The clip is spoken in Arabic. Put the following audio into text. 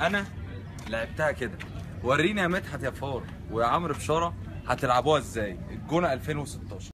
أنا لعبتها كده. وريني يا مدحت يا فار ويا عمرو بشاره هتلعبوها إزاي. الجونة 2016